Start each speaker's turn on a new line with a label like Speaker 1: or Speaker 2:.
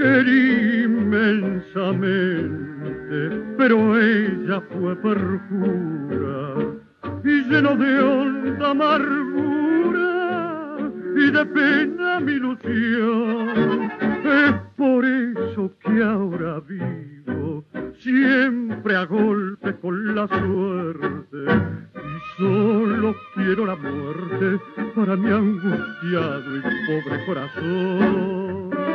Speaker 1: inmensamente, pero ella fue perjura y lleno de honda amargura y de pena mi ilusión. Es por eso que ahora vivo siempre a golpe con la suerte y solo quiero la muerte para mi angustiado y pobre corazón.